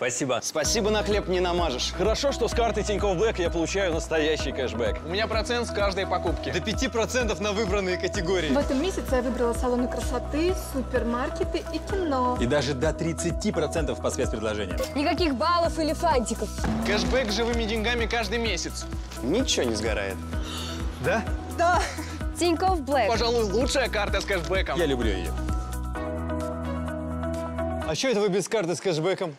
Спасибо. Спасибо на хлеб не намажешь. Хорошо, что с карты Тинькофф Блэк я получаю настоящий кэшбэк. У меня процент с каждой покупки. До 5% на выбранные категории. В этом месяце я выбрала салоны красоты, супермаркеты и кино. И даже до 30% по спецпредложениям. Никаких баллов или фантиков. Кэшбэк живыми деньгами каждый месяц. Ничего не сгорает. Да? Тинькофф Блэк. Пожалуй, лучшая карта с кэшбэком. Я люблю ее. А что это вы без карты с кэшбэком?